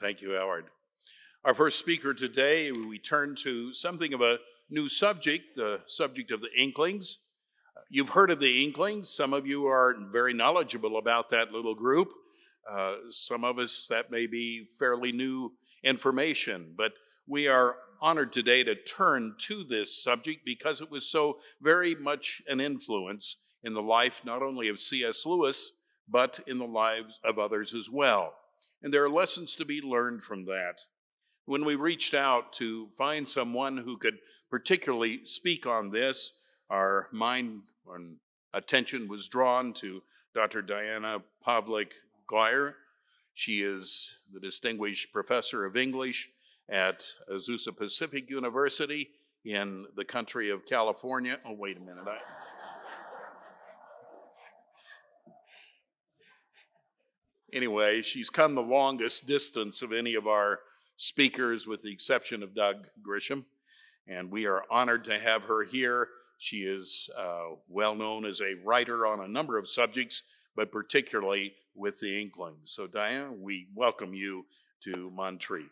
Thank you, Howard. Our first speaker today, we turn to something of a new subject, the subject of the Inklings. You've heard of the Inklings. Some of you are very knowledgeable about that little group. Uh, some of us, that may be fairly new information, but we are honored today to turn to this subject because it was so very much an influence in the life not only of C.S. Lewis, but in the lives of others as well. And there are lessons to be learned from that. When we reached out to find someone who could particularly speak on this, our mind and attention was drawn to Dr. Diana Pavlac Glyer. She is the distinguished professor of English at Azusa Pacific University in the country of California. Oh, wait a minute. I, anyway, she's come the longest distance of any of our speakers, with the exception of Doug Gresham. And we are honored to have her here. She is uh, well known as a writer on a number of subjects, but particularly with the Inklings. So, Diane, we welcome you to Montreat.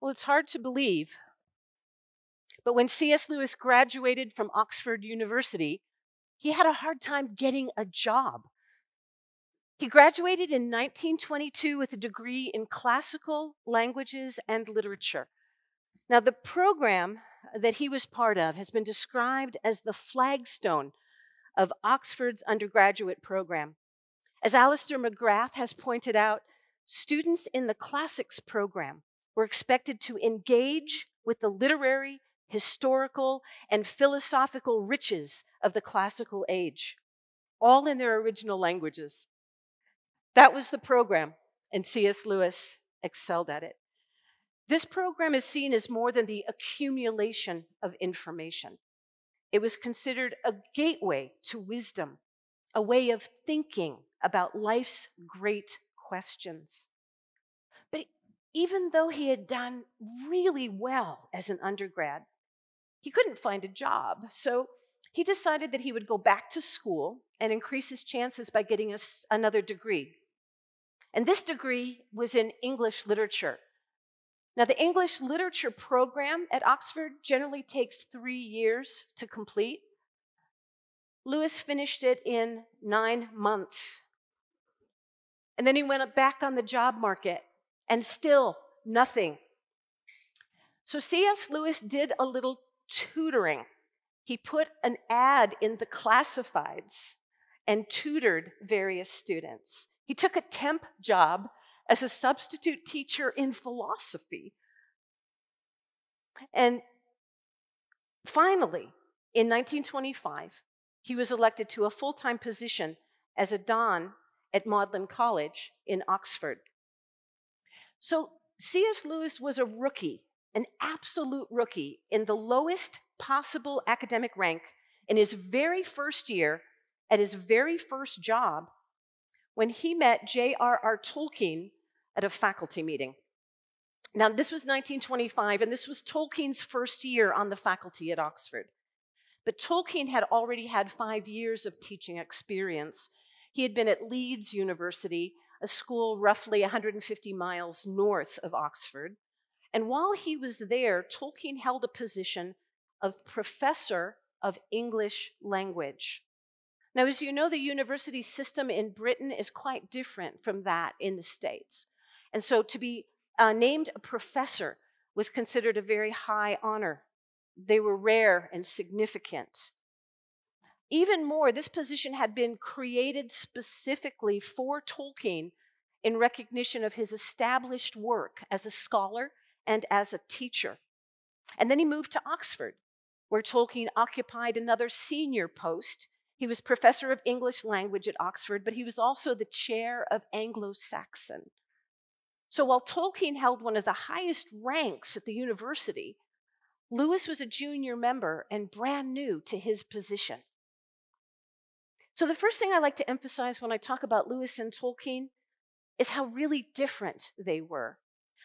Well, it's hard to believe. But when C.S. Lewis graduated from Oxford University, he had a hard time getting a job. He graduated in 1922 with a degree in classical languages and literature. Now, the program that he was part of has been described as the flagstone of Oxford's undergraduate program. As Alister McGrath has pointed out, students in the classics program were expected to engage with the literary, historical, and philosophical riches of the classical age, all in their original languages. That was the program, and C.S. Lewis excelled at it. This program is seen as more than the accumulation of information. It was considered a gateway to wisdom, a way of thinking about life's great questions even though he had done really well as an undergrad, he couldn't find a job. So he decided that he would go back to school and increase his chances by getting a, another degree. And this degree was in English literature. Now, the English literature program at Oxford generally takes three years to complete. Lewis finished it in nine months. And then he went back on the job market and still nothing. So C.S. Lewis did a little tutoring. He put an ad in the classifieds and tutored various students. He took a temp job as a substitute teacher in philosophy. And finally, in 1925, he was elected to a full time position as a Don at Magdalen College in Oxford. So C.S. Lewis was a rookie, an absolute rookie, in the lowest possible academic rank in his very first year at his very first job when he met J.R.R. Tolkien at a faculty meeting. Now, this was 1925, and this was Tolkien's first year on the faculty at Oxford. But Tolkien had already had five years of teaching experience. He had been at Leeds University a school roughly 150 miles north of Oxford. And while he was there, Tolkien held a position of professor of English language. Now, as you know, the university system in Britain is quite different from that in the States. And so to be uh, named a professor was considered a very high honor. They were rare and significant. Even more, this position had been created specifically for Tolkien in recognition of his established work as a scholar and as a teacher. And then he moved to Oxford, where Tolkien occupied another senior post. He was professor of English language at Oxford, but he was also the chair of Anglo Saxon. So while Tolkien held one of the highest ranks at the university, Lewis was a junior member and brand new to his position. So, the first thing I like to emphasize when I talk about Lewis and Tolkien is how really different they were.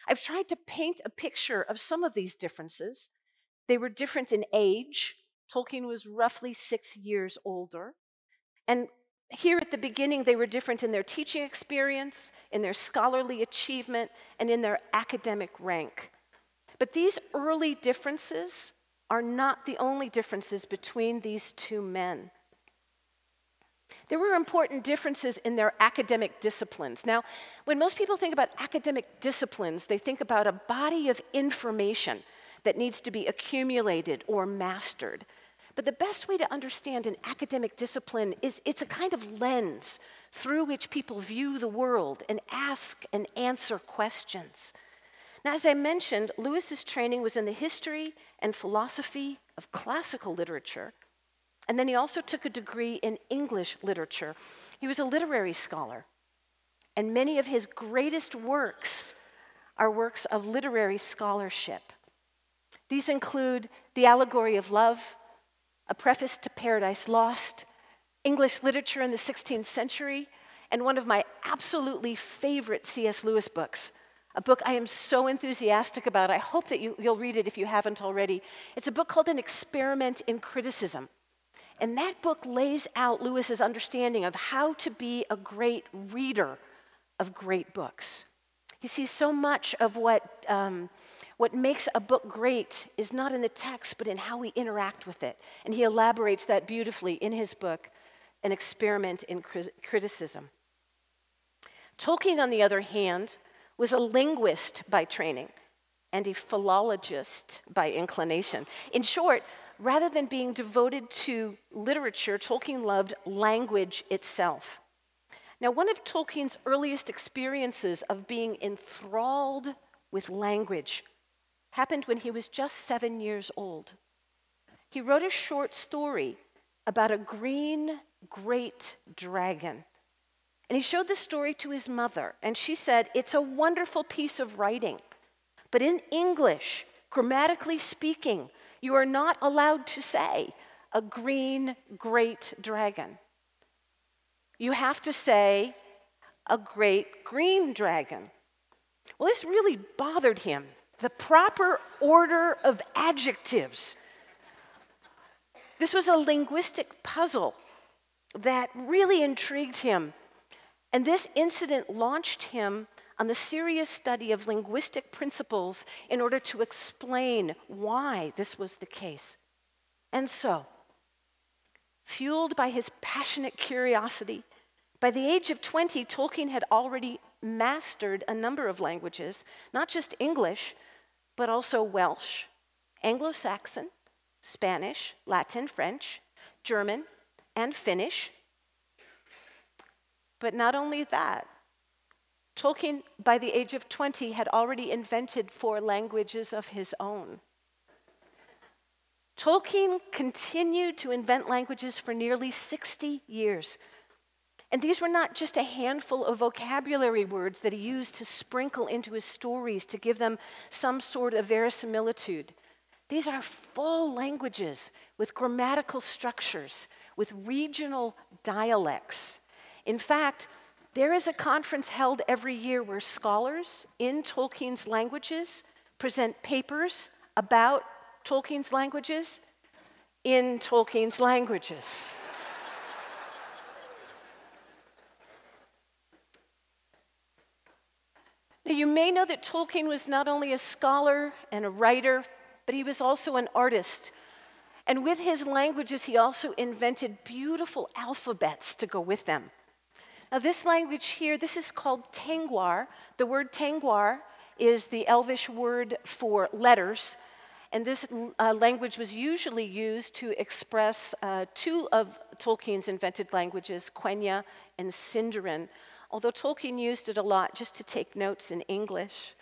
I've tried to paint a picture of some of these differences. They were different in age. Tolkien was roughly six years older. And here at the beginning, they were different in their teaching experience, in their scholarly achievement, and in their academic rank. But these early differences are not the only differences between these two men. There were important differences in their academic disciplines. Now, when most people think about academic disciplines, they think about a body of information that needs to be accumulated or mastered. But the best way to understand an academic discipline is it's a kind of lens through which people view the world and ask and answer questions. Now, as I mentioned, Lewis's training was in the history and philosophy of classical literature, and then he also took a degree in English literature. He was a literary scholar, and many of his greatest works are works of literary scholarship. These include The Allegory of Love, A Preface to Paradise Lost, English Literature in the 16th Century, and one of my absolutely favorite C.S. Lewis books, a book I am so enthusiastic about. I hope that you, will read it if you haven't already. It's a book called An Experiment in Criticism. And that book lays out Lewis's understanding of how to be a great reader of great books. He sees so much of what, um, what makes a book great is not in the text, but in how we interact with it. And he elaborates that beautifully in his book, An Experiment in Criticism. Tolkien, on the other hand, was a linguist by training and a philologist by inclination. In short, rather than being devoted to literature, Tolkien loved language itself. Now, one of Tolkien's earliest experiences of being enthralled with language happened when he was just seven years old. He wrote a short story about a green great dragon. And he showed the story to his mother, and she said, It's a wonderful piece of writing, but in English, grammatically speaking, you are not allowed to say a green great dragon. You have to say a great green dragon. Well, this really bothered him. The proper order of adjectives. This was a linguistic puzzle that really intrigued him. And this incident launched him on the serious study of linguistic principles in order to explain why this was the case. And so, fueled by his passionate curiosity, by the age of 20, Tolkien had already mastered a number of languages, not just English, but also Welsh, Anglo Saxon, Spanish, Latin, French, German, and Finnish. But not only that, Tolkien, by the age of 20, had already invented four languages of his own. Tolkien continued to invent languages for nearly 60 years. And these were not just a handful of vocabulary words that he used to sprinkle into his stories to give them some sort of verisimilitude. These are full languages with grammatical structures, with regional dialects. In fact, there is a conference held every year where scholars in Tolkien's languages present papers about Tolkien's languages in Tolkien's languages. now, you may know that Tolkien was not only a scholar and a writer, but he was also an artist. And with his languages, he also invented beautiful alphabets to go with them. Now, this language here, this is called Tengwar. The word Tengwar is the Elvish word for letters. And this uh, language was usually used to express uh, two of Tolkien's invented languages, Quenya and Sindarin, although Tolkien used it a lot just to take notes in English.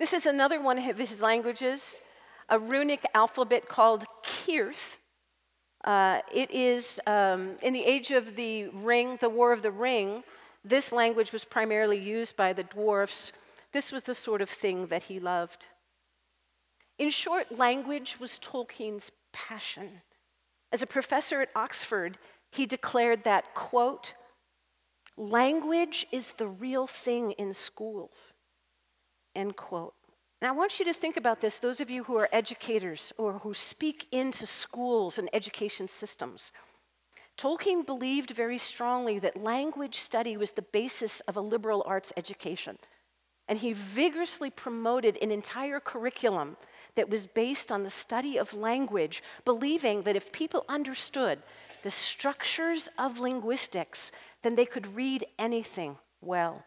this is another one of his languages, a runic alphabet called Cirth. Uh, it is um, in the age of the ring, the War of the Ring, this language was primarily used by the dwarfs. This was the sort of thing that he loved. In short, language was Tolkien's passion. As a professor at Oxford, he declared that, quote, language is the real thing in schools, end quote. Now, I want you to think about this, those of you who are educators or who speak into schools and education systems. Tolkien believed very strongly that language study was the basis of a liberal arts education. And he vigorously promoted an entire curriculum that was based on the study of language, believing that if people understood the structures of linguistics, then they could read anything well.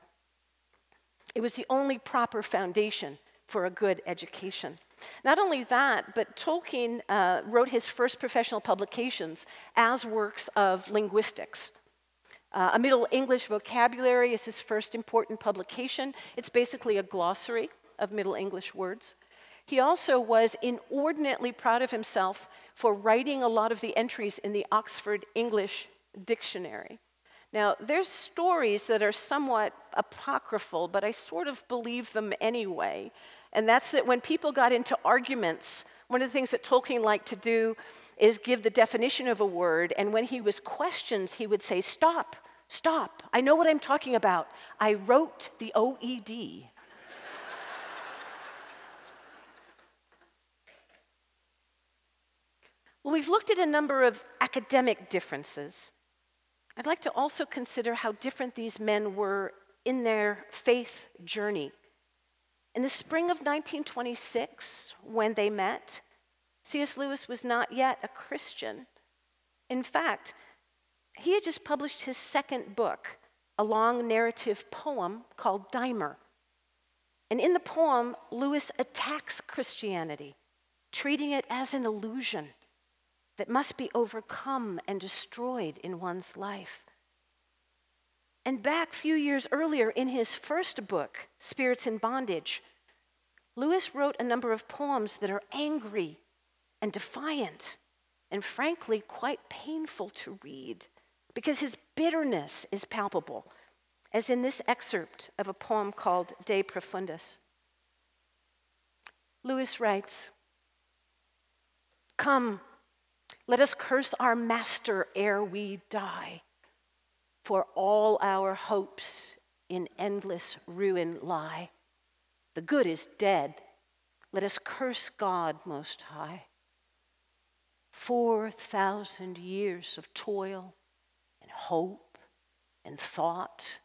It was the only proper foundation for a good education. Not only that, but Tolkien uh, wrote his first professional publications as works of linguistics. Uh, a Middle English vocabulary is his first important publication. It's basically a glossary of Middle English words. He also was inordinately proud of himself for writing a lot of the entries in the Oxford English Dictionary. Now, there's stories that are somewhat apocryphal, but I sort of believe them anyway. And that's that when people got into arguments, one of the things that Tolkien liked to do is give the definition of a word. And when he was questioned, he would say, Stop, stop. I know what I'm talking about. I wrote the OED. well, we've looked at a number of academic differences. I'd like to also consider how different these men were in their faith journey. In the spring of 1926, when they met, C.S. Lewis was not yet a Christian. In fact, he had just published his second book, a long narrative poem called Dymer. And in the poem, Lewis attacks Christianity, treating it as an illusion that must be overcome and destroyed in one's life. And back a few years earlier in his first book, Spirits in Bondage, Lewis wrote a number of poems that are angry and defiant and frankly quite painful to read because his bitterness is palpable, as in this excerpt of a poem called De Profundis. Lewis writes Come, let us curse our master ere we die for all our hopes in endless ruin lie. The good is dead. Let us curse God Most High. Four thousand years of toil and hope and thought,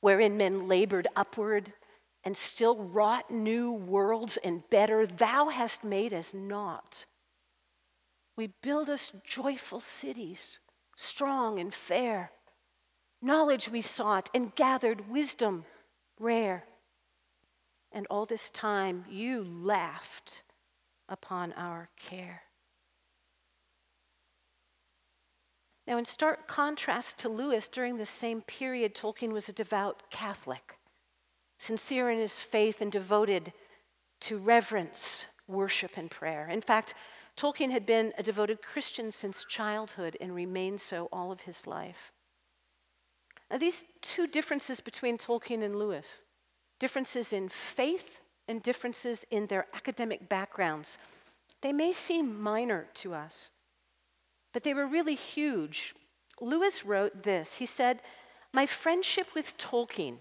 wherein men labored upward and still wrought new worlds and better, thou hast made as naught. We build us joyful cities, strong and fair Knowledge we sought and gathered wisdom rare. And all this time you laughed upon our care. Now, in stark contrast to Lewis, during the same period, Tolkien was a devout Catholic, sincere in his faith and devoted to reverence, worship, and prayer. In fact, Tolkien had been a devoted Christian since childhood and remained so all of his life. Now, these two differences between Tolkien and Lewis, differences in faith and differences in their academic backgrounds, they may seem minor to us, but they were really huge. Lewis wrote this. He said, My friendship with Tolkien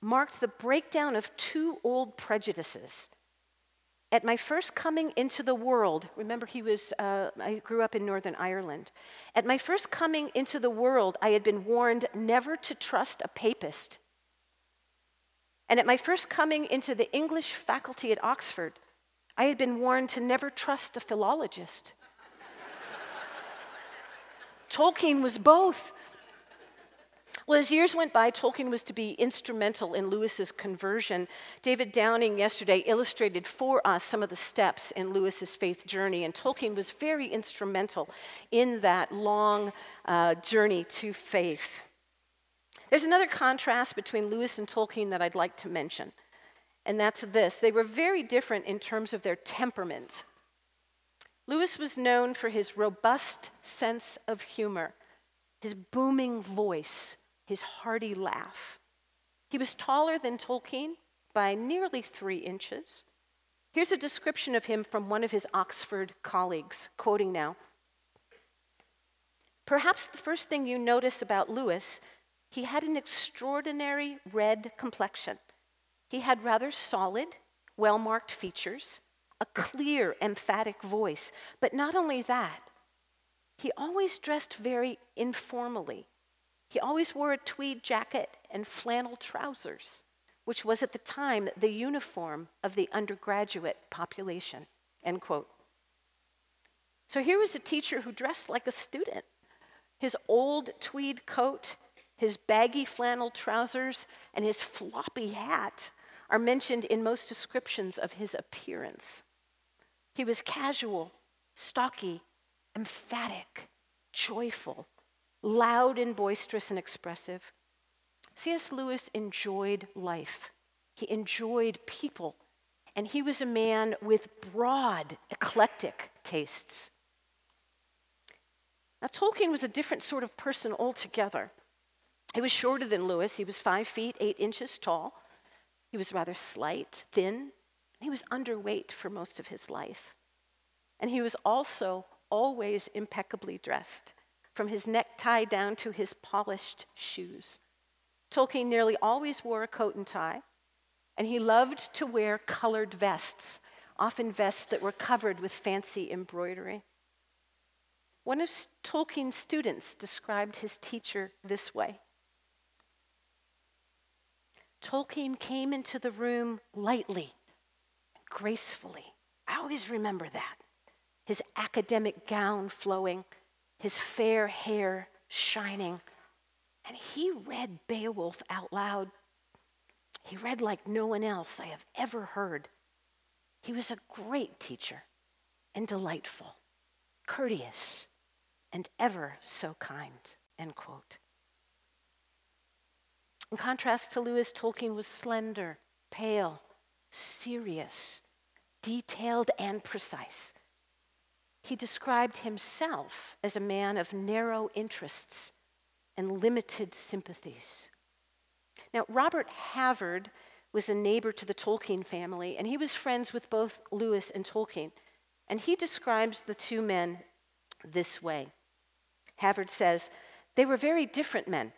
marked the breakdown of two old prejudices at my first coming into the world, remember he was, uh, I grew up in Northern Ireland. At my first coming into the world, I had been warned never to trust a papist. And at my first coming into the English faculty at Oxford, I had been warned to never trust a philologist. Tolkien was both. Well, as years went by, Tolkien was to be instrumental in Lewis's conversion. David Downing yesterday illustrated for us some of the steps in Lewis's faith journey, and Tolkien was very instrumental in that long uh, journey to faith. There's another contrast between Lewis and Tolkien that I'd like to mention, and that's this they were very different in terms of their temperament. Lewis was known for his robust sense of humor, his booming voice, his hearty laugh. He was taller than Tolkien by nearly three inches. Here's a description of him from one of his Oxford colleagues, quoting now Perhaps the first thing you notice about Lewis, he had an extraordinary red complexion. He had rather solid, well marked features, a clear, emphatic voice. But not only that, he always dressed very informally. He always wore a tweed jacket and flannel trousers, which was at the time the uniform of the undergraduate population. End quote. So here was a teacher who dressed like a student. His old tweed coat, his baggy flannel trousers, and his floppy hat are mentioned in most descriptions of his appearance. He was casual, stocky, emphatic, joyful, loud and boisterous and expressive. C.S. Lewis enjoyed life. He enjoyed people, and he was a man with broad, eclectic tastes. Now, Tolkien was a different sort of person altogether. He was shorter than Lewis. He was five feet, eight inches tall. He was rather slight, thin. He was underweight for most of his life. And he was also always impeccably dressed, from his necktie down to his polished shoes. Tolkien nearly always wore a coat and tie, and he loved to wear colored vests, often vests that were covered with fancy embroidery. One of Tolkien's students described his teacher this way Tolkien came into the room lightly, gracefully. I always remember that. His academic gown flowing, his fair hair shining. And he read Beowulf out loud. He read like no one else I have ever heard. He was a great teacher and delightful, courteous, and ever so kind, end quote. In contrast to Lewis, Tolkien was slender, pale, serious, detailed, and precise. He described himself as a man of narrow interests and limited sympathies. Now, Robert Havard was a neighbor to the Tolkien family, and he was friends with both Lewis and Tolkien. And he describes the two men this way Havard says, They were very different men.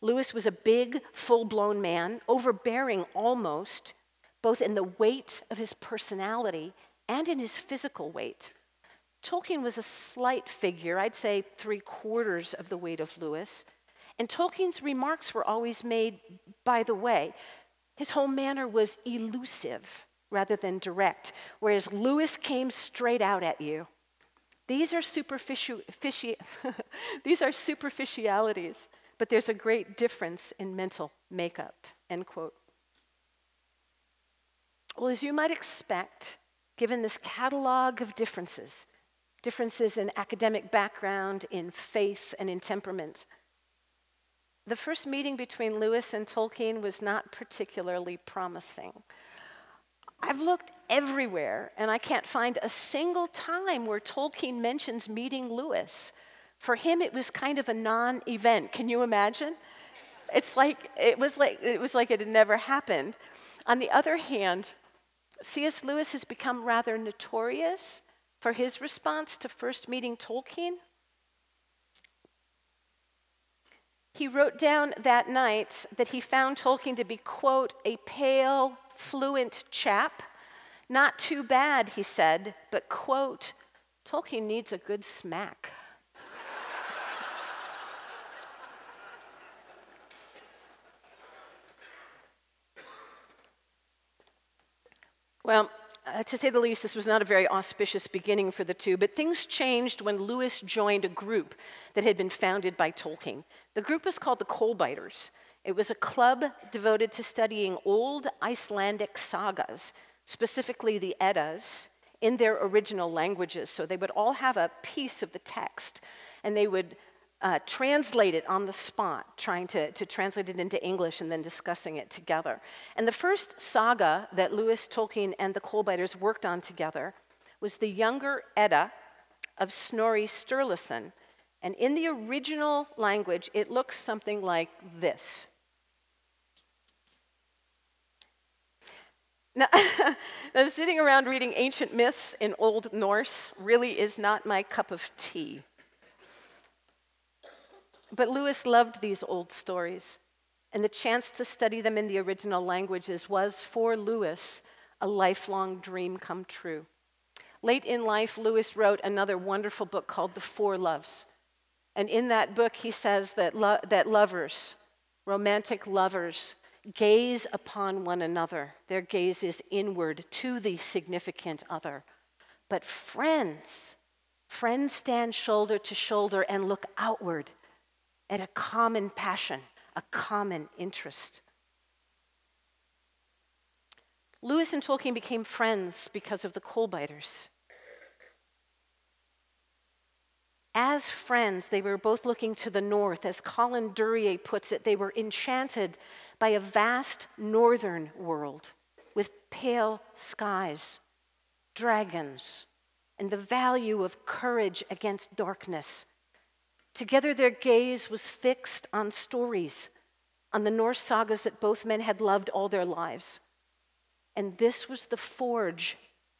Lewis was a big, full blown man, overbearing almost, both in the weight of his personality and in his physical weight. Tolkien was a slight figure, I'd say three quarters of the weight of Lewis. And Tolkien's remarks were always made by the way. His whole manner was elusive rather than direct, whereas Lewis came straight out at you. These are, superficial, these are superficialities, but there's a great difference in mental makeup, end quote. Well, as you might expect, given this catalog of differences, differences in academic background, in faith, and in temperament, the first meeting between Lewis and Tolkien was not particularly promising. I've looked everywhere, and I can't find a single time where Tolkien mentions meeting Lewis. For him, it was kind of a non event. Can you imagine? It's like it was like it was like it had never happened. On the other hand, C.S. Lewis has become rather notorious for his response to first meeting Tolkien. He wrote down that night that he found Tolkien to be, quote, a pale, fluent chap. Not too bad, he said, but, quote, Tolkien needs a good smack. well, uh, to say the least, this was not a very auspicious beginning for the two, but things changed when Lewis joined a group that had been founded by Tolkien. The group was called the Coalbiters. It was a club devoted to studying old Icelandic sagas, specifically the Eddas, in their original languages. So they would all have a piece of the text, and they would uh, translate it on the spot, trying to, to translate it into English and then discussing it together. And the first saga that Lewis Tolkien and the Coalbiters worked on together was the younger Edda of Snorri Sturluson. And in the original language, it looks something like this. Now, now, sitting around reading ancient myths in Old Norse really is not my cup of tea. But Lewis loved these old stories, and the chance to study them in the original languages was, for Lewis, a lifelong dream come true. Late in life, Lewis wrote another wonderful book called The Four Loves. And in that book, he says that, lo- that lovers, romantic lovers, gaze upon one another. Their gaze is inward to the significant other. But friends, friends stand shoulder to shoulder and look outward at a common passion, a common interest. Lewis and Tolkien became friends because of the coalbiters. As friends, they were both looking to the north. As Colin Duriez puts it, they were enchanted by a vast northern world with pale skies, dragons, and the value of courage against darkness. Together, their gaze was fixed on stories, on the Norse sagas that both men had loved all their lives. And this was the forge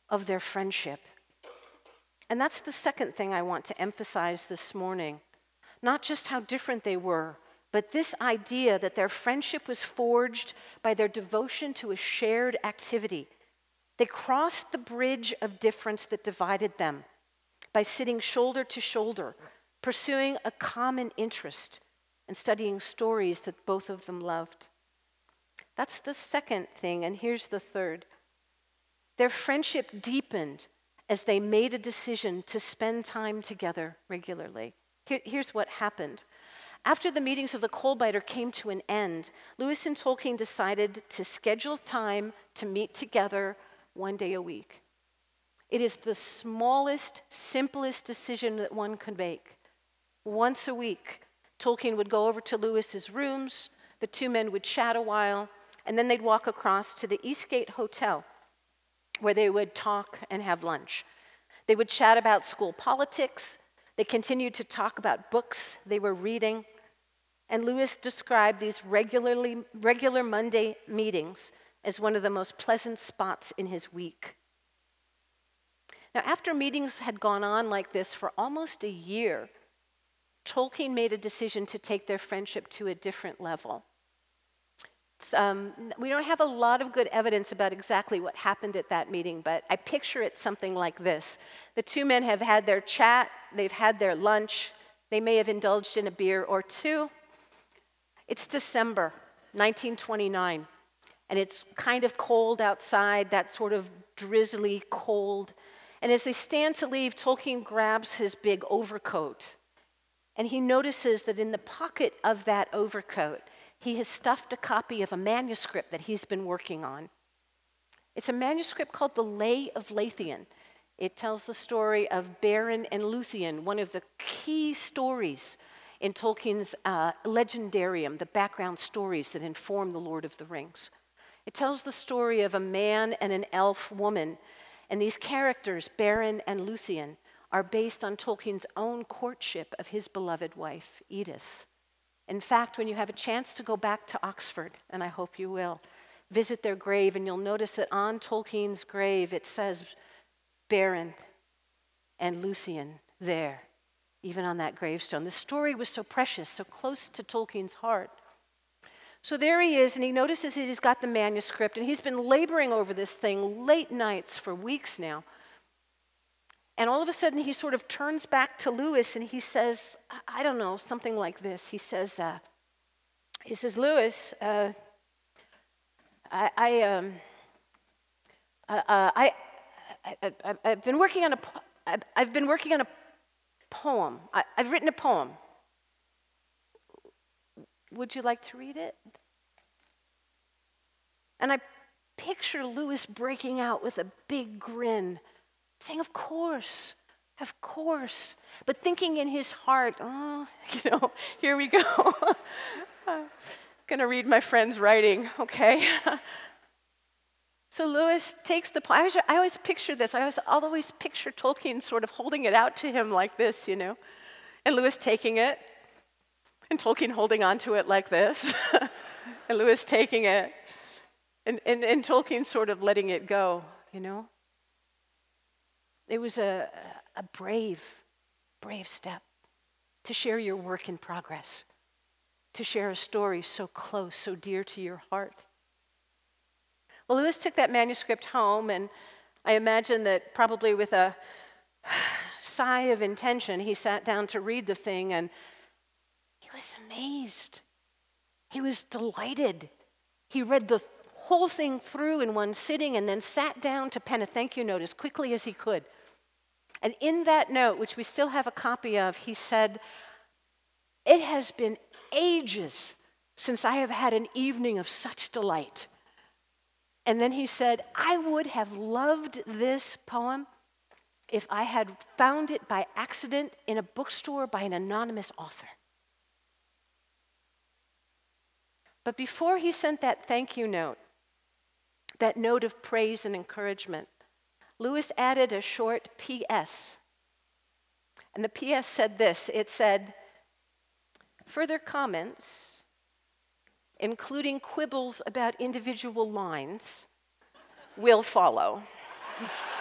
of their friendship. And that's the second thing I want to emphasize this morning. Not just how different they were, but this idea that their friendship was forged by their devotion to a shared activity. They crossed the bridge of difference that divided them by sitting shoulder to shoulder, pursuing a common interest, and studying stories that both of them loved. That's the second thing, and here's the third. Their friendship deepened as they made a decision to spend time together regularly. Here, here's what happened. After the meetings of the Coalbiter came to an end, Lewis and Tolkien decided to schedule time to meet together one day a week. It is the smallest, simplest decision that one could make. Once a week, Tolkien would go over to Lewis's rooms, the two men would chat a while, and then they'd walk across to the Eastgate Hotel where they would talk and have lunch. They would chat about school politics. They continued to talk about books they were reading. And Lewis described these regularly, regular Monday meetings as one of the most pleasant spots in his week. Now, after meetings had gone on like this for almost a year, Tolkien made a decision to take their friendship to a different level. Um, we don't have a lot of good evidence about exactly what happened at that meeting, but I picture it something like this. The two men have had their chat, they've had their lunch, they may have indulged in a beer or two. It's December 1929, and it's kind of cold outside, that sort of drizzly cold. And as they stand to leave, Tolkien grabs his big overcoat, and he notices that in the pocket of that overcoat, he has stuffed a copy of a manuscript that he's been working on. It's a manuscript called The Lay of Leithian. It tells the story of Beren and Luthien, one of the key stories in Tolkien's uh, legendarium, the background stories that inform The Lord of the Rings. It tells the story of a man and an elf woman, and these characters, Beren and Luthien, are based on Tolkien's own courtship of his beloved wife, Edith. In fact, when you have a chance to go back to Oxford, and I hope you will, visit their grave, and you'll notice that on Tolkien's grave it says Beren and Luthien there, even on that gravestone. The story was so precious, so close to Tolkien's heart. So there he is, and he notices that he's got the manuscript, and he's been laboring over this thing late nights for weeks now. And all of a sudden, he sort of turns back to Lewis and he says, I don't know, something like this. He says, uh, he says, Lewis, uh, I, I, um, uh, uh I, I, have been working on a, I've been working on a poem. I, I've written a poem. Would you like to read it? And I picture Lewis breaking out with a big grin saying, Of course, of course. But thinking in his heart, Oh, you know, here we go. Gonna read my friend's writing, okay? so Lewis takes the I always, I always picture this. I always, always picture Tolkien sort of holding it out to him like this, you know, and Lewis taking it, and Tolkien holding on to it like this, and Lewis taking it, and, and, and Tolkien sort of letting it go, you know. It was a, a brave, brave step to share your work in progress, to share a story so close, so dear to your heart. Well, Lewis took that manuscript home, and I imagine that probably with a sigh of intention, he sat down to read the thing, and he was amazed. He was delighted. He read the whole thing through in one sitting and then sat down to pen a thank you note as quickly as he could. And in that note, which we still have a copy of, he said, It has been ages since I have had an evening of such delight. And then he said, I would have loved this poem if I had found it by accident in a bookstore by an anonymous author. But before he sent that thank you note, that note of praise and encouragement, Lewis added a short P.S. And the P.S. said this it said, Further comments, including quibbles about individual lines, will follow.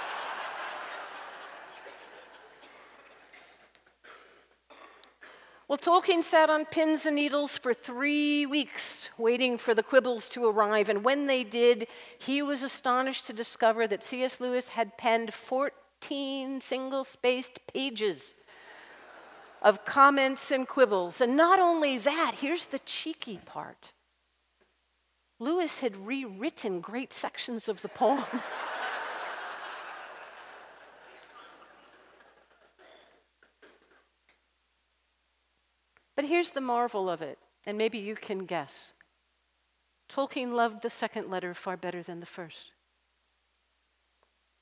Well, Tolkien sat on pins and needles for three weeks waiting for the quibbles to arrive, and when they did, he was astonished to discover that C.S. Lewis had penned 14 single spaced pages of comments and quibbles. And not only that, here's the cheeky part Lewis had rewritten great sections of the poem. But here's the marvel of it, and maybe you can guess. Tolkien loved the second letter far better than the first.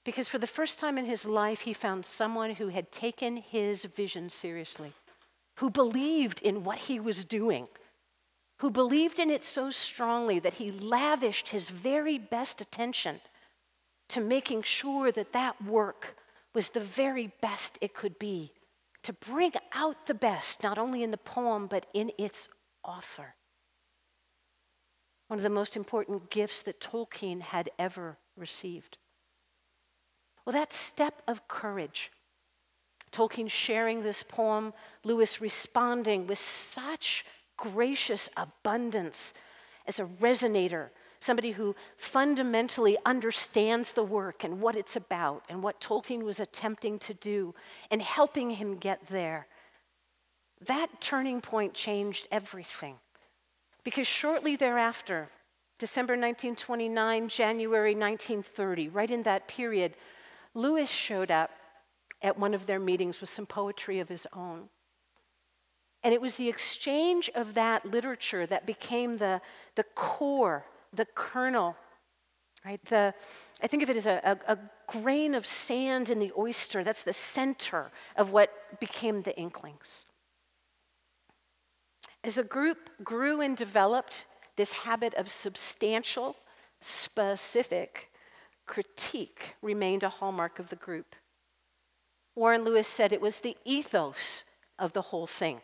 Because for the first time in his life, he found someone who had taken his vision seriously, who believed in what he was doing, who believed in it so strongly that he lavished his very best attention to making sure that that work was the very best it could be to bring out the best, not only in the poem, but in its author. One of the most important gifts that Tolkien had ever received. Well, that step of courage, Tolkien sharing this poem, Lewis responding with such gracious abundance as a resonator somebody who fundamentally understands the work and what it's about and what Tolkien was attempting to do and helping him get there. That turning point changed everything. Because shortly thereafter, December 1929, January 1930, right in that period, Lewis showed up at one of their meetings with some poetry of his own. And it was the exchange of that literature that became the, the core the kernel, right? The, I think of it as a, a, a grain of sand in the oyster. That's the center of what became the Inklings. As the group grew and developed, this habit of substantial, specific critique remained a hallmark of the group. Warren Lewis said it was the ethos of the whole thing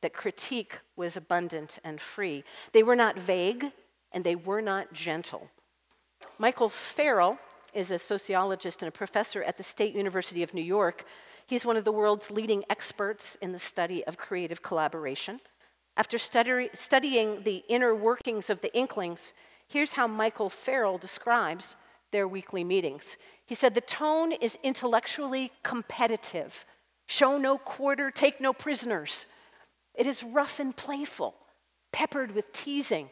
that critique was abundant and free. They were not vague, and they were not gentle. Michael Farrell is a sociologist and a professor at the State University of New York. He's one of the world's leading experts in the study of creative collaboration. After study, studying the inner workings of the Inklings, here's how Michael Farrell describes their weekly meetings. He said, The tone is intellectually competitive. Show no quarter, take no prisoners. It is rough and playful, peppered with teasing,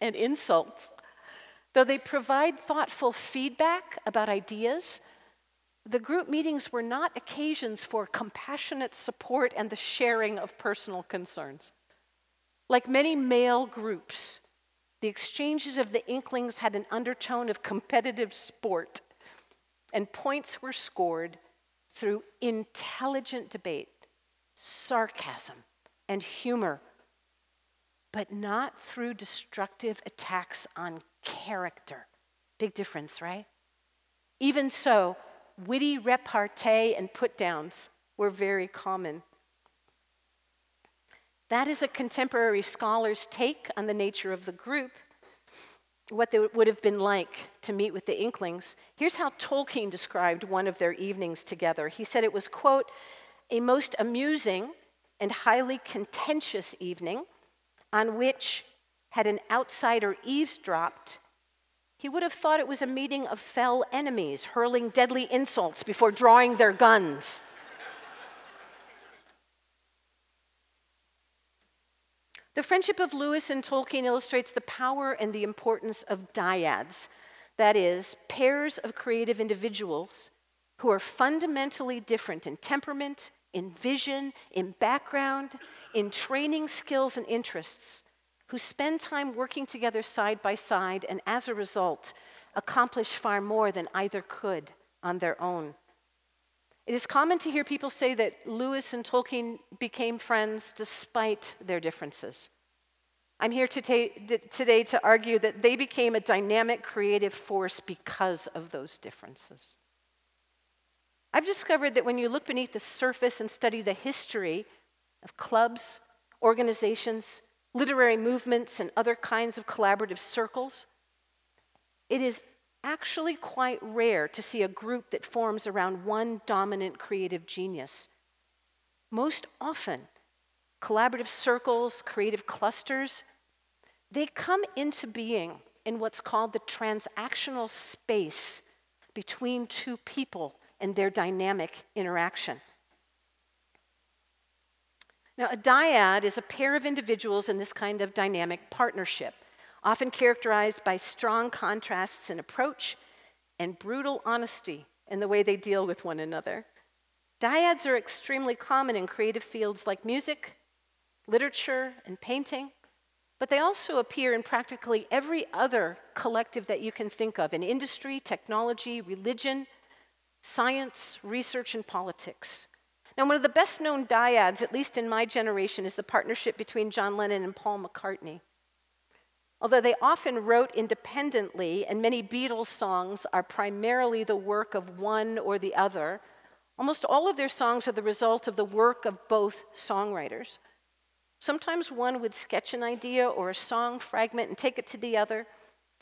and insults. Though they provide thoughtful feedback about ideas, the group meetings were not occasions for compassionate support and the sharing of personal concerns. Like many male groups, the exchanges of the Inklings had an undertone of competitive sport, and points were scored through intelligent debate, sarcasm, and humor but not through destructive attacks on character. Big difference, right? Even so, witty repartee and put downs were very common. That is a contemporary scholar's take on the nature of the group, what it would have been like to meet with the Inklings. Here's how Tolkien described one of their evenings together. He said it was, quote, a most amusing and highly contentious evening on which, had an outsider eavesdropped, he would have thought it was a meeting of fell enemies hurling deadly insults before drawing their guns. The friendship of Lewis and Tolkien illustrates the power and the importance of dyads, that is, pairs of creative individuals who are fundamentally different in temperament, in vision, in background, in training skills and interests, who spend time working together side by side and as a result accomplish far more than either could on their own. It is common to hear people say that Lewis and Tolkien became friends despite their differences. I'm here today to argue that they became a dynamic creative force because of those differences. I've discovered that when you look beneath the surface and study the history of clubs, organizations, literary movements, and other kinds of collaborative circles, it is actually quite rare to see a group that forms around one dominant creative genius. Most often, collaborative circles, creative clusters, they come into being in what's called the transactional space between two people and their dynamic interaction. Now, a dyad is a pair of individuals in this kind of dynamic partnership, often characterized by strong contrasts in approach and brutal honesty in the way they deal with one another. Dyads are extremely common in creative fields like music, literature, and painting, but they also appear in practically every other collective that you can think of in industry, technology, religion, science, research, and politics. Now, one of the best known dyads, at least in my generation, is the partnership between John Lennon and Paul McCartney. Although they often wrote independently, and many Beatles songs are primarily the work of one or the other, almost all of their songs are the result of the work of both songwriters. Sometimes one would sketch an idea or a song fragment and take it to the other,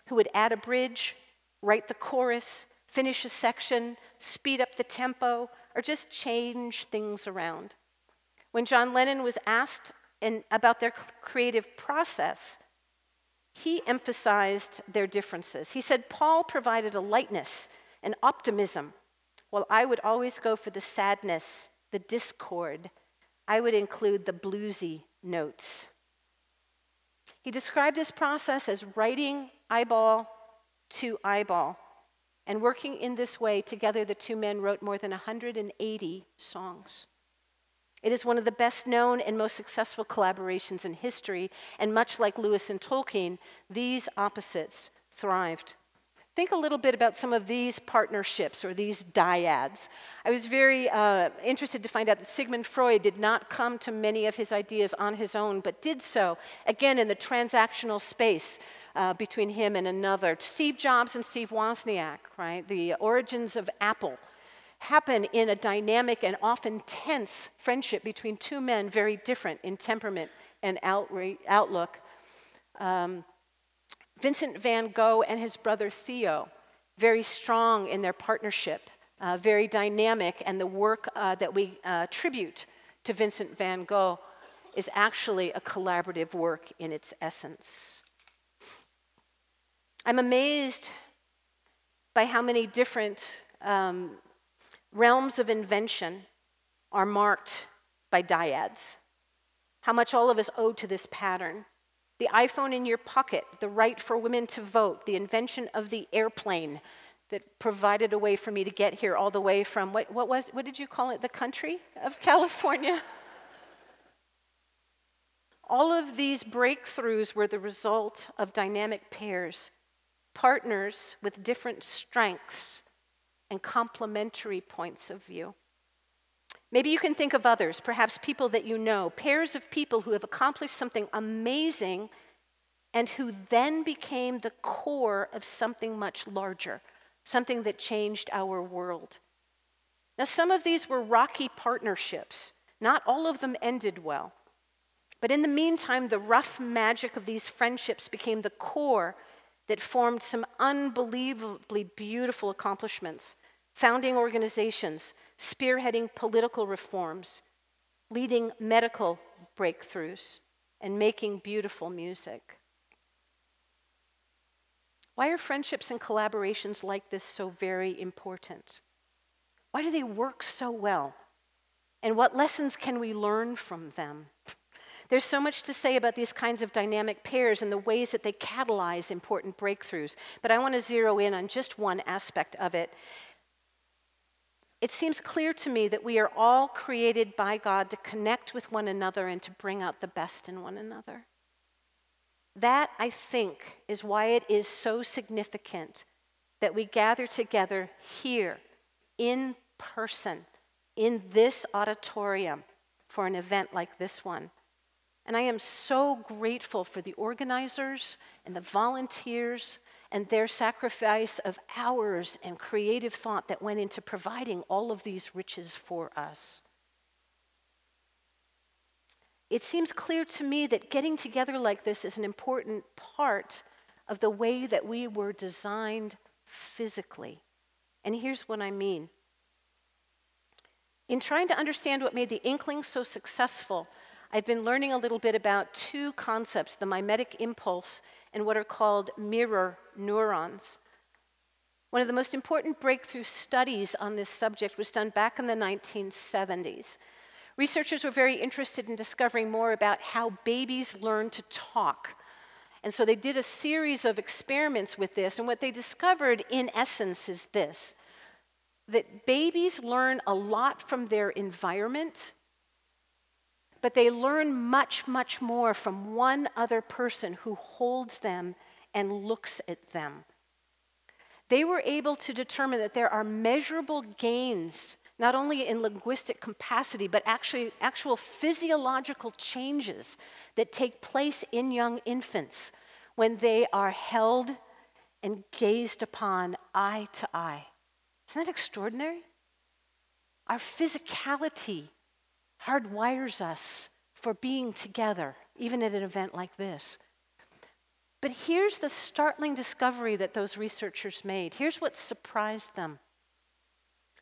who would add a bridge, write the chorus, finish a section, speed up the tempo, or just change things around. When John Lennon was asked in, about their creative process, he emphasized their differences. He said Paul provided a lightness and optimism, while I would always go for the sadness, the discord. I would include the bluesy notes. He described this process as writing eyeball to eyeball. And working in this way, together the two men wrote more than 180 songs. It is one of the best known and most successful collaborations in history, and much like Lewis and Tolkien, these opposites thrived. Think a little bit about some of these partnerships or these dyads. I was very uh, interested to find out that Sigmund Freud did not come to many of his ideas on his own, but did so, again, in the transactional space uh, between him and another. Steve Jobs and Steve Wozniak, right? The origins of Apple happen in a dynamic and often tense friendship between two men very different in temperament and outlook. Um, Vincent van Gogh and his brother Theo, very strong in their partnership, uh, very dynamic, and the work uh, that we uh, tribute to Vincent van Gogh is actually a collaborative work in its essence. I'm amazed by how many different um, realms of invention are marked by dyads, how much all of us owe to this pattern. The iPhone in your pocket, the right for women to vote, the invention of the airplane that provided a way for me to get here all the way from what, what was what did you call it? The country of California? All of these breakthroughs were the result of dynamic pairs partners with different strengths and complementary points of view Maybe you can think of others, perhaps people that you know, pairs of people who have accomplished something amazing and who then became the core of something much larger, something that changed our world. Now, some of these were rocky partnerships. Not all of them ended well. But in the meantime, the rough magic of these friendships became the core that formed some unbelievably beautiful accomplishments founding organizations, spearheading political reforms, leading medical breakthroughs, and making beautiful music. Why are friendships and collaborations like this so very important? Why do they work so well? And what lessons can we learn from them? There's so much to say about these kinds of dynamic pairs and the ways that they catalyze important breakthroughs, but I want to zero in on just one aspect of it. It seems clear to me that we are all created by God to connect with one another and to bring out the best in one another. That, I think, is why it is so significant that we gather together here in person in this auditorium for an event like this one. And I am so grateful for the organizers and the volunteers and their sacrifice of hours and creative thought that went into providing all of these riches for us. It seems clear to me that getting together like this is an important part of the way that we were designed physically. And here's what I mean. In trying to understand what made the Inklings so successful, I've been learning a little bit about two concepts the mimetic impulse and what are called mirror neurons. One of the most important breakthrough studies on this subject was done back in the 1970s. Researchers were very interested in discovering more about how babies learn to talk. And so they did a series of experiments with this, and what they discovered, in essence, is this that babies learn a lot from their environment, but they learn much, much more from one other person who holds them and looks at them. They were able to determine that there are measurable gains not only in linguistic capacity, but actually actual physiological changes that take place in young infants when they are held and gazed upon eye to eye. Isn't that extraordinary? Our physicality hardwires us for being together, even at an event like this. But here's the startling discovery that those researchers made. Here's what surprised them.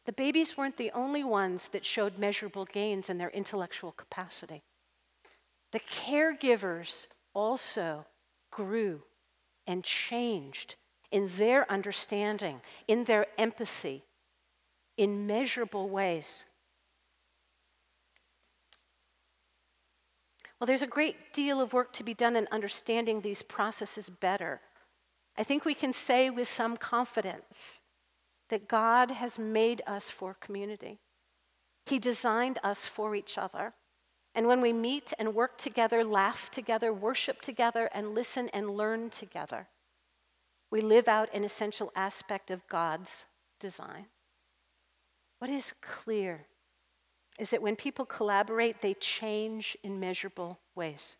The babies weren't the only ones that showed measurable gains in their intellectual capacity. The caregivers also grew and changed in their understanding, in their empathy, in measurable ways. Well, there's a great deal of work to be done in understanding these processes better. I think we can say with some confidence that God has made us for community. He designed us for each other. And when we meet and work together, laugh together, worship together, and listen and learn together, we live out an essential aspect of God's design. What is clear is that when people collaborate, they change in measurable ways.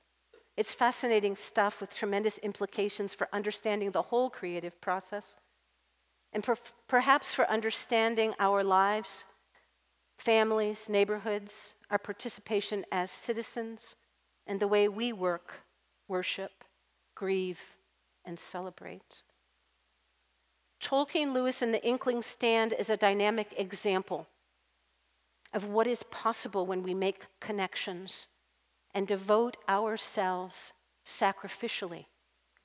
It's fascinating stuff with tremendous implications for understanding the whole creative process and per- perhaps for understanding our lives, families, neighborhoods, our participation as citizens, and the way we work, worship, grieve, and celebrate. Tolkien, Lewis, and the Inklings stand as a dynamic example of what is possible when we make connections and devote ourselves sacrificially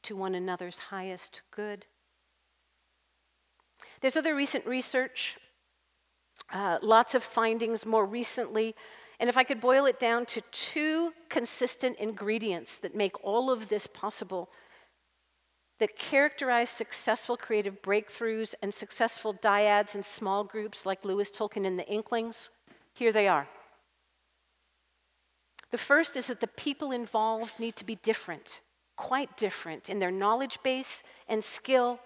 to one another's highest good. There's other recent research, uh, lots of findings more recently. And if I could boil it down to two consistent ingredients that make all of this possible, that characterize successful creative breakthroughs and successful dyads and small groups like Lewis Tolkien and the Inklings, here they are. The first is that the people involved need to be different, quite different in their knowledge base and skill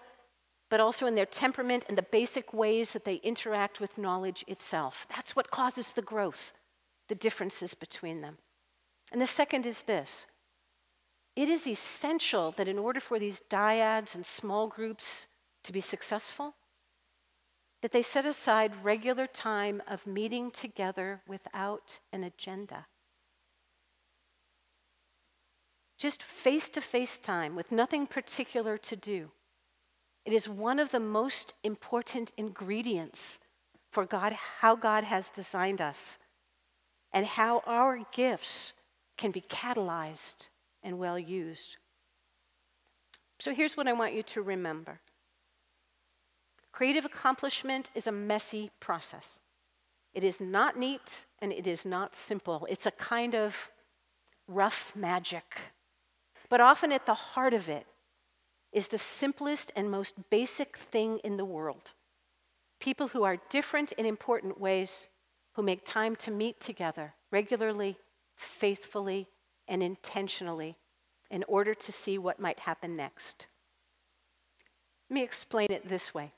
but also in their temperament and the basic ways that they interact with knowledge itself. That's what causes the growth, the differences between them. And the second is this it is essential that in order for these dyads and small groups to be successful, that they set aside regular time of meeting together without an agenda. Just face to face time with nothing particular to do it is one of the most important ingredients for God, how God has designed us. and how our gifts can be catalyzed and well used. So here's what I want you to remember creative accomplishment is a messy process. It is not neat and it is not simple. It's a kind of rough magic. But often at the heart of it is the simplest and most basic thing in the world. People who are different in important ways, who make time to meet together regularly, faithfully, and intentionally in order to see what might happen next. Let me explain it this way.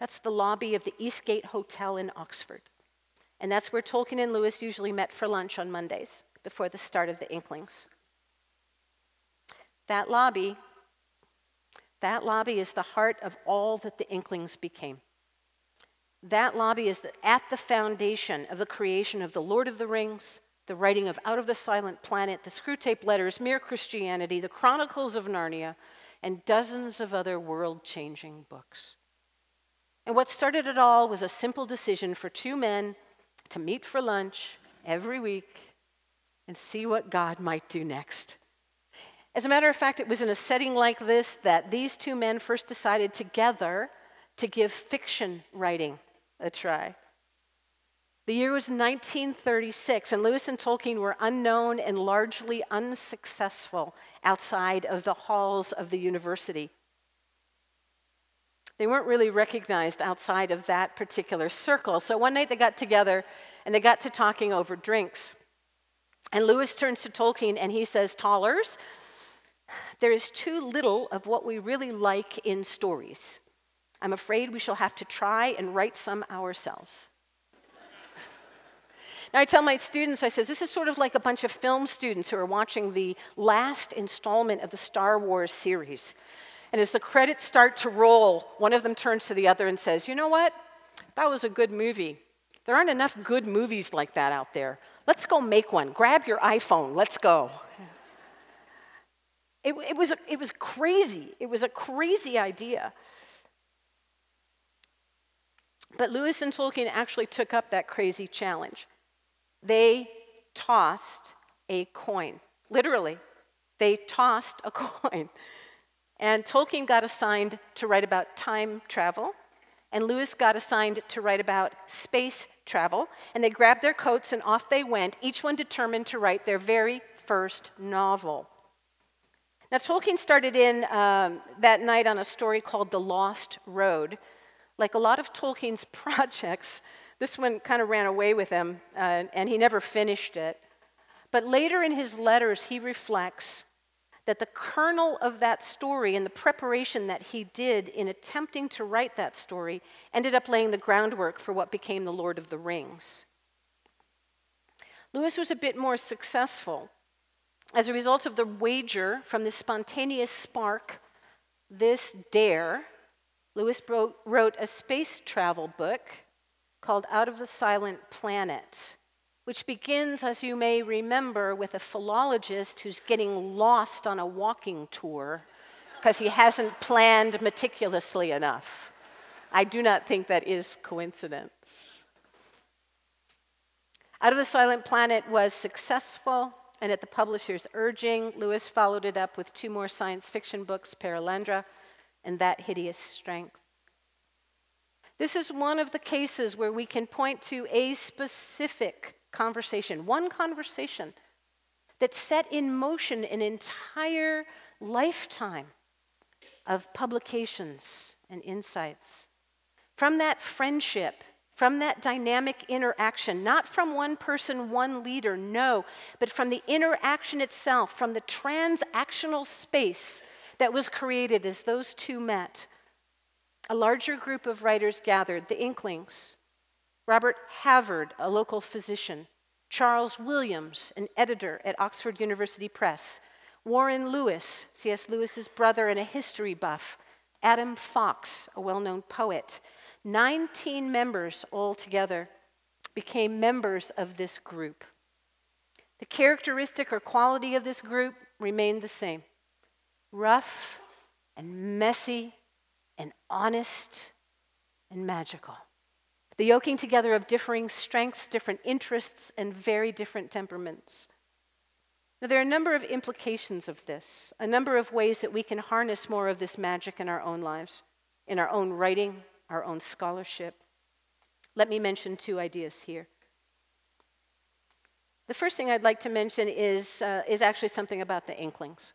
That's the lobby of the Eastgate Hotel in Oxford. And that's where Tolkien and Lewis usually met for lunch on Mondays before the start of the Inklings. That lobby, that lobby is the heart of all that the Inklings became. That lobby is the, at the foundation of the creation of The Lord of the Rings, the writing of Out of the Silent Planet, the Screwtape Letters, Mere Christianity, the Chronicles of Narnia, and dozens of other world changing books. And what started it all was a simple decision for two men to meet for lunch every week and see what God might do next. As a matter of fact, it was in a setting like this that these two men first decided together to give fiction writing a try. The year was 1936, and Lewis and Tolkien were unknown and largely unsuccessful outside of the halls of the university. They weren't really recognized outside of that particular circle. So one night they got together and they got to talking over drinks. And Lewis turns to Tolkien and he says, Tollers, there is too little of what we really like in stories. I'm afraid we shall have to try and write some ourselves. now, I tell my students, I says, this is sort of like a bunch of film students who are watching the last installment of the Star Wars series. And as the credits start to roll, one of them turns to the other and says, You know what? That was a good movie. There aren't enough good movies like that out there. Let's go make one. Grab your iPhone. Let's go. It, it, was, it was crazy. It was a crazy idea. But Lewis and Tolkien actually took up that crazy challenge. They tossed a coin. Literally, they tossed a coin. And Tolkien got assigned to write about time travel, and Lewis got assigned to write about space travel. And they grabbed their coats and off they went, each one determined to write their very first novel. Now, Tolkien started in um, that night on a story called The Lost Road. Like a lot of Tolkien's projects, this one kind of ran away with him, uh, and he never finished it. But later in his letters, he reflects that the kernel of that story and the preparation that he did in attempting to write that story ended up laying the groundwork for what became The Lord of the Rings. Lewis was a bit more successful. As a result of the wager from this spontaneous spark, this dare, Lewis wrote, wrote a space travel book called Out of the Silent Planet which begins, as you may remember, with a philologist who's getting lost on a walking tour because he hasn't planned meticulously enough. I do not think that is coincidence. Out of the Silent Planet was successful, and at the publisher's urging, Lewis followed it up with two more science fiction books, Perelandra and That Hideous Strength. This is one of the cases where we can point to a specific conversation, one conversation that set in motion an entire lifetime of publications and insights. From that friendship, from that dynamic interaction, not from one person, one leader, no, but from the interaction itself, from the transactional space that was created as those two met. A larger group of writers gathered, the Inklings, Robert Havard, a local physician, Charles Williams, an editor at Oxford University Press, Warren Lewis, C.S. Lewis's brother and a history buff, Adam Fox, a well known poet. 19 members altogether became members of this group. The characteristic or quality of this group remained the same rough and messy and honest and magical. The yoking together of differing strengths, different interests, and very different temperaments. Now, there are a number of implications of this, a number of ways that we can harness more of this magic in our own lives, in our own writing, our own scholarship. Let me mention two ideas here. The first thing I'd like to mention is, uh, is actually something about the inklings.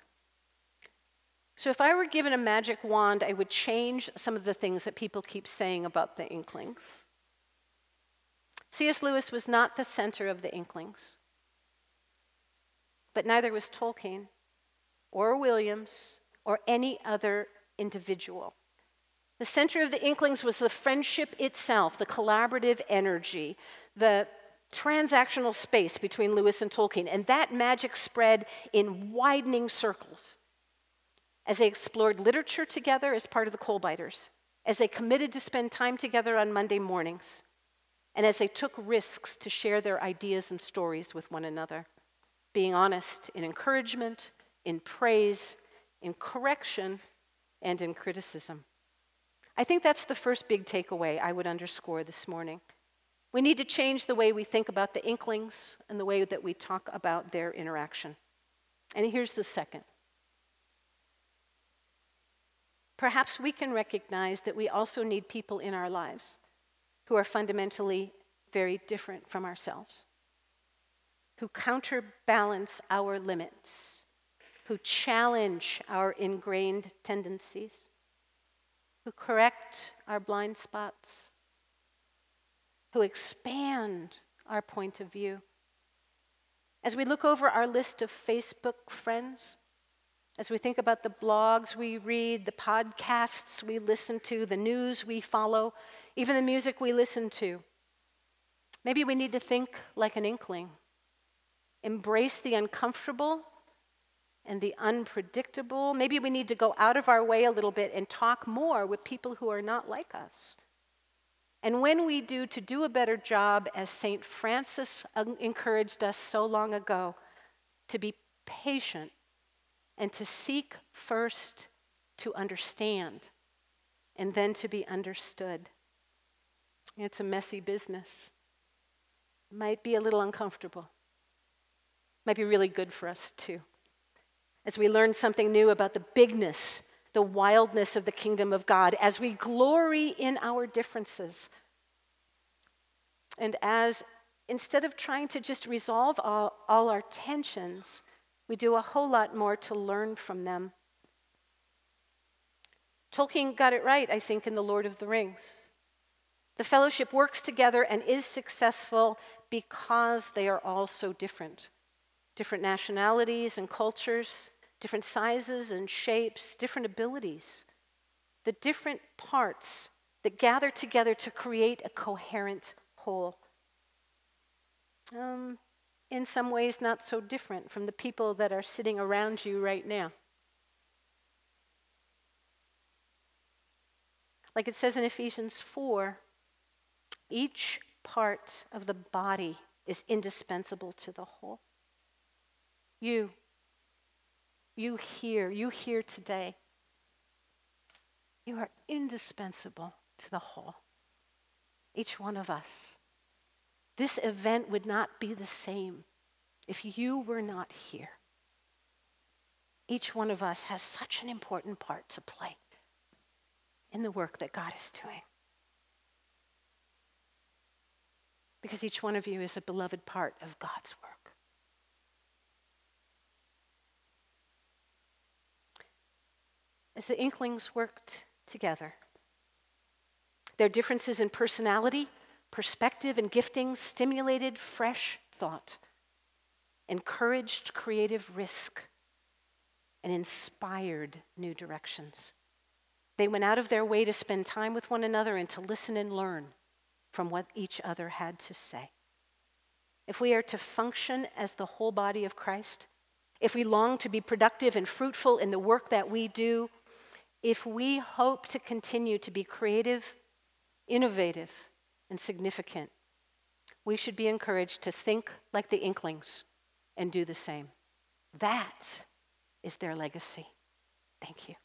So, if I were given a magic wand, I would change some of the things that people keep saying about the inklings. C.S. Lewis was not the center of the inklings, but neither was Tolkien or Williams or any other individual. The center of the inklings was the friendship itself, the collaborative energy, the transactional space between Lewis and Tolkien, and that magic spread in widening circles as they explored literature together as part of the Coalbiters, as they committed to spend time together on Monday mornings, and as they took risks to share their ideas and stories with one another, being honest in encouragement, in praise, in correction, and in criticism. I think that's the first big takeaway I would underscore this morning. We need to change the way we think about the inklings and the way that we talk about their interaction. And here's the second Perhaps we can recognize that we also need people in our lives who are fundamentally very different from ourselves, who counterbalance our limits, who challenge our ingrained tendencies, who correct our blind spots, who expand our point of view. As we look over our list of Facebook friends, as we think about the blogs we read, the podcasts we listen to, the news we follow, even the music we listen to, maybe we need to think like an inkling. Embrace the uncomfortable and the unpredictable. Maybe we need to go out of our way a little bit and talk more with people who are not like us. And when we do, to do a better job, as St. Francis encouraged us so long ago, to be patient and to seek first to understand and then to be understood. It's a messy business. Might be a little uncomfortable. Might be really good for us too. As we learn something new about the bigness, the wildness of the kingdom of God, as we glory in our differences, and as instead of trying to just resolve all, all our tensions, we do a whole lot more to learn from them. Tolkien got it right, I think, in The Lord of the Rings. The fellowship works together and is successful because they are all so different different nationalities and cultures, different sizes and shapes, different abilities. The different parts that gather together to create a coherent whole. Um, in some ways not so different from the people that are sitting around you right now. Like it says in Ephesians 4, each part of the body is indispensable to the whole. You, you here, you here today, you are indispensable to the whole. Each one of us. This event would not be the same if you were not here. Each one of us has such an important part to play in the work that God is doing. Because each one of you is a beloved part of God's work. As the Inklings worked together, their differences in personality, perspective and gifting stimulated fresh thought, encouraged creative risk, and inspired new directions. They went out of their way to spend time with one another and to listen and learn from what each other had to say. If we are to function as the whole body of Christ, if we long to be productive and fruitful in the work that we do, if we hope to continue to be creative, innovative, and significant, we should be encouraged to think like the Inklings and do the same. That is their legacy. Thank you.